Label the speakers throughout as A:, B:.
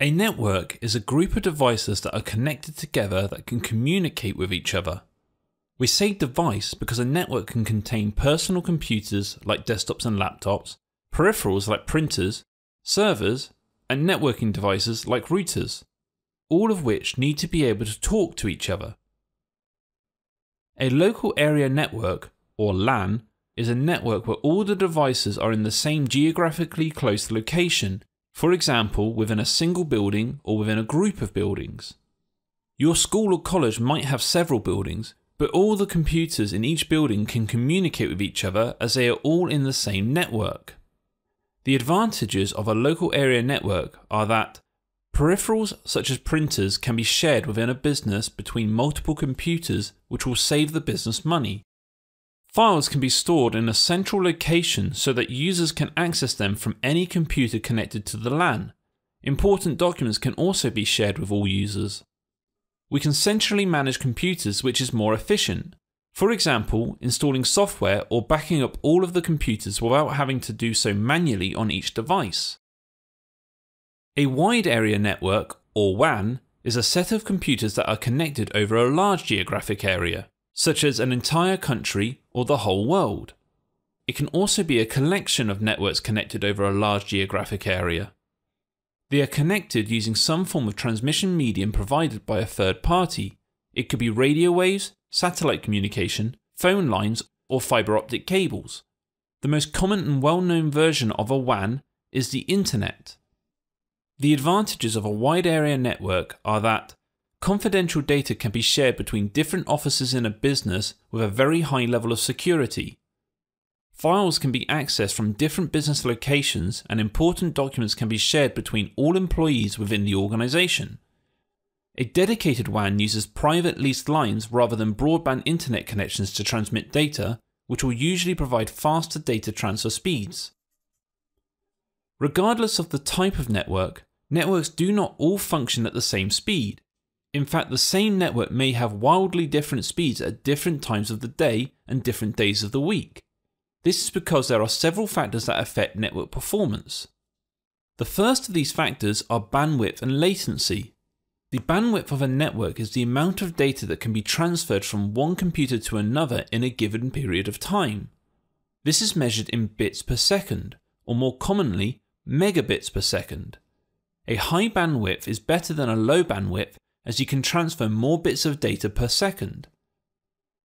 A: A network is a group of devices that are connected together that can communicate with each other. We say device because a network can contain personal computers like desktops and laptops, peripherals like printers, servers, and networking devices like routers, all of which need to be able to talk to each other. A local area network, or LAN, is a network where all the devices are in the same geographically close location for example, within a single building or within a group of buildings. Your school or college might have several buildings, but all the computers in each building can communicate with each other as they are all in the same network. The advantages of a local area network are that peripherals such as printers can be shared within a business between multiple computers, which will save the business money. Files can be stored in a central location so that users can access them from any computer connected to the LAN. Important documents can also be shared with all users. We can centrally manage computers which is more efficient. For example, installing software or backing up all of the computers without having to do so manually on each device. A wide area network, or WAN, is a set of computers that are connected over a large geographic area such as an entire country or the whole world. It can also be a collection of networks connected over a large geographic area. They are connected using some form of transmission medium provided by a third party. It could be radio waves, satellite communication, phone lines, or fiber optic cables. The most common and well known version of a WAN is the Internet. The advantages of a wide area network are that Confidential data can be shared between different offices in a business with a very high level of security. Files can be accessed from different business locations and important documents can be shared between all employees within the organization. A dedicated WAN uses private leased lines rather than broadband internet connections to transmit data, which will usually provide faster data transfer speeds. Regardless of the type of network, networks do not all function at the same speed. In fact, the same network may have wildly different speeds at different times of the day and different days of the week. This is because there are several factors that affect network performance. The first of these factors are bandwidth and latency. The bandwidth of a network is the amount of data that can be transferred from one computer to another in a given period of time. This is measured in bits per second, or more commonly, megabits per second. A high bandwidth is better than a low bandwidth as you can transfer more bits of data per second.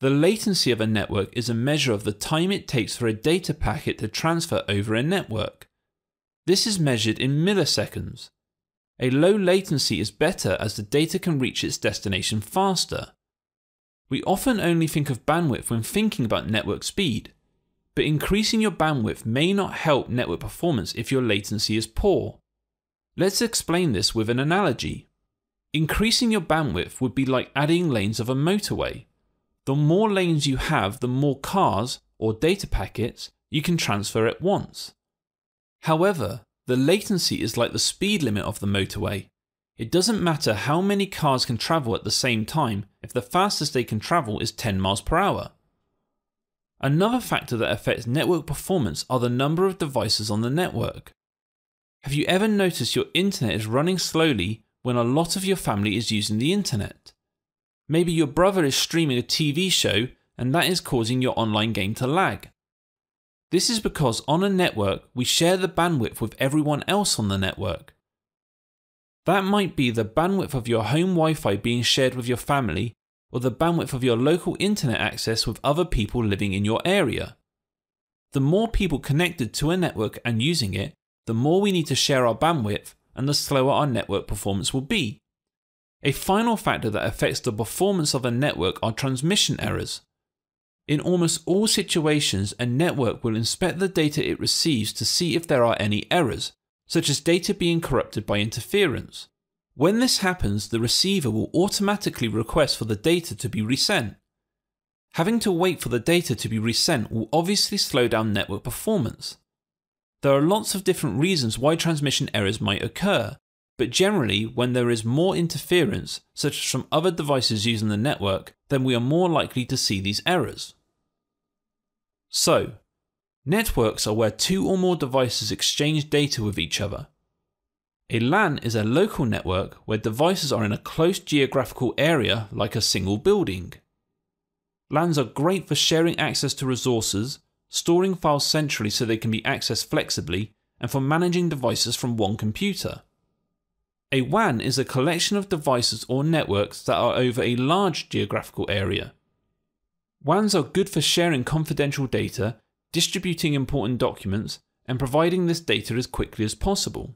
A: The latency of a network is a measure of the time it takes for a data packet to transfer over a network. This is measured in milliseconds. A low latency is better as the data can reach its destination faster. We often only think of bandwidth when thinking about network speed, but increasing your bandwidth may not help network performance if your latency is poor. Let's explain this with an analogy. Increasing your bandwidth would be like adding lanes of a motorway. The more lanes you have, the more cars or data packets you can transfer at once. However, the latency is like the speed limit of the motorway. It doesn't matter how many cars can travel at the same time if the fastest they can travel is 10 miles per hour. Another factor that affects network performance are the number of devices on the network. Have you ever noticed your internet is running slowly when a lot of your family is using the internet. Maybe your brother is streaming a TV show and that is causing your online game to lag. This is because on a network we share the bandwidth with everyone else on the network. That might be the bandwidth of your home Wi Fi being shared with your family, or the bandwidth of your local internet access with other people living in your area. The more people connected to a network and using it, the more we need to share our bandwidth, and the slower our network performance will be. A final factor that affects the performance of a network are transmission errors. In almost all situations, a network will inspect the data it receives to see if there are any errors, such as data being corrupted by interference. When this happens, the receiver will automatically request for the data to be resent. Having to wait for the data to be resent will obviously slow down network performance. There are lots of different reasons why transmission errors might occur, but generally, when there is more interference, such as from other devices using the network, then we are more likely to see these errors. So, networks are where two or more devices exchange data with each other. A LAN is a local network where devices are in a close geographical area like a single building. LANs are great for sharing access to resources, storing files centrally so they can be accessed flexibly, and for managing devices from one computer. A WAN is a collection of devices or networks that are over a large geographical area. WANs are good for sharing confidential data, distributing important documents, and providing this data as quickly as possible.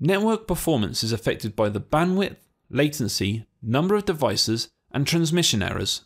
A: Network performance is affected by the bandwidth, latency, number of devices, and transmission errors.